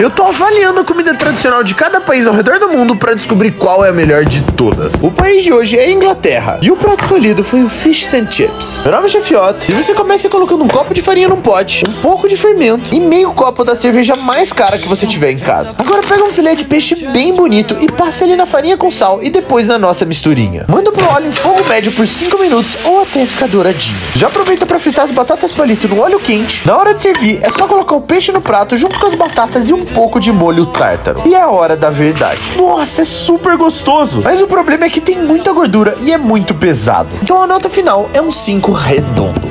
Eu tô avaliando a comida tradicional de cada país ao redor do mundo para descobrir qual é a melhor de todas. O país de hoje é a Inglaterra e o prato escolhido foi o Fish and Chips. Meu nome é Chefiote e você começa colocando um copo de farinha num pote, um pouco de fermento e meio copo da cerveja mais cara que você tiver em casa. Agora pega um filé de peixe bem bonito e passa ele na farinha com sal e depois na nossa misturinha. Manda pro óleo em fogo médio por 5 minutos ou até ficar douradinho. Já aproveita para fritar as batatas palito no óleo quente. Na hora de servir, é só colocar o peixe no prato junto com as batatas e um pouco de molho tártaro. E é a hora da verdade. Nossa, é super gostoso. Mas o problema é que tem muita gordura e é muito pesado. Então a nota final é um 5 redondo.